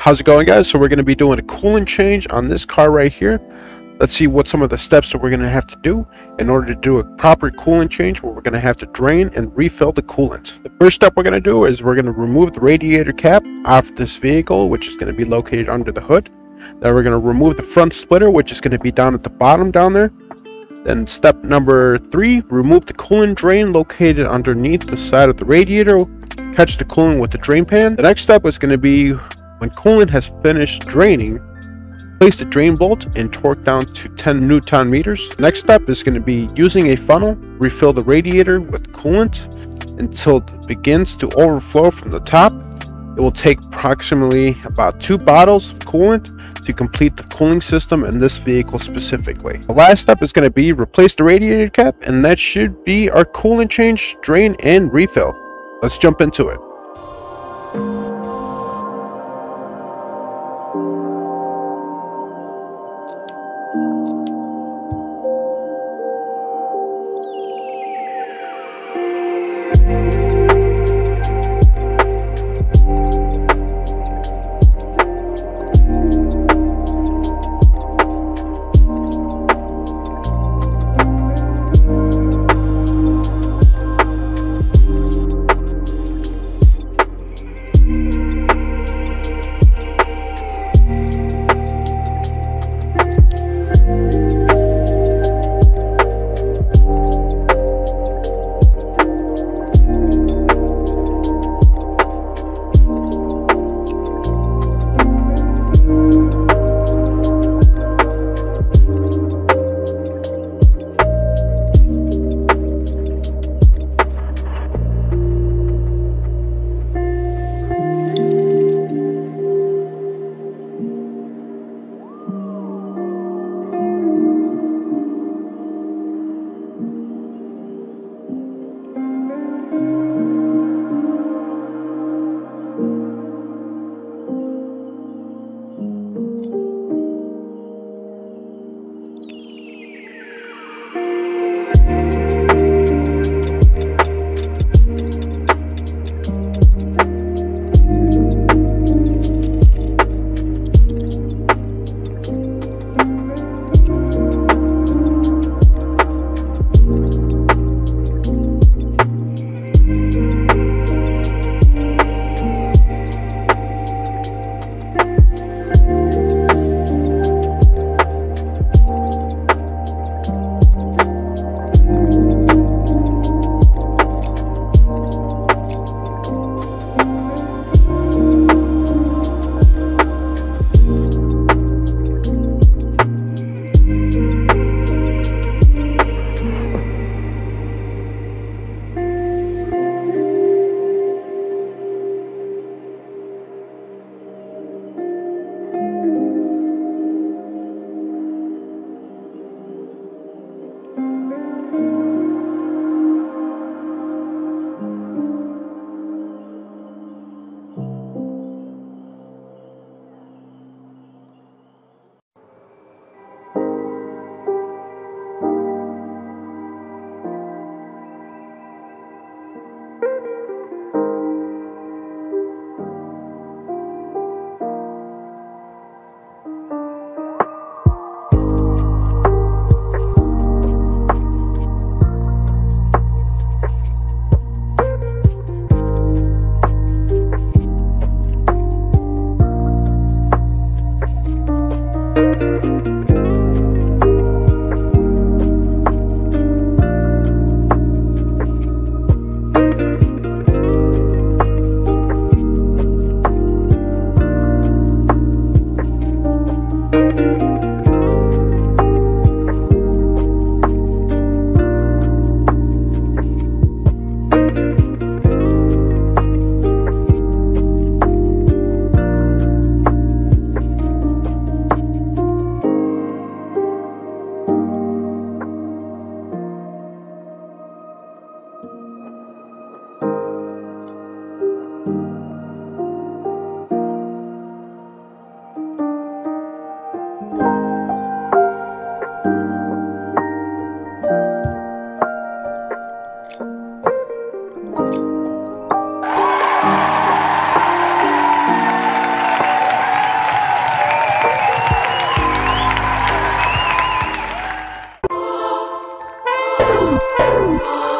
How's it going guys? So we're going to be doing a coolant change on this car right here. Let's see what some of the steps that we're going to have to do in order to do a proper coolant change where we're going to have to drain and refill the coolant. The first step we're going to do is we're going to remove the radiator cap off this vehicle which is going to be located under the hood. Then we're going to remove the front splitter which is going to be down at the bottom down there. Then step number three, remove the coolant drain located underneath the side of the radiator. Catch the coolant with the drain pan. The next step is going to be when coolant has finished draining, place the drain bolt and torque down to 10 newton meters. Next step is going to be using a funnel, refill the radiator with coolant until it begins to overflow from the top. It will take approximately about two bottles of coolant to complete the cooling system in this vehicle specifically. The last step is going to be replace the radiator cap and that should be our coolant change, drain, and refill. Let's jump into it. Música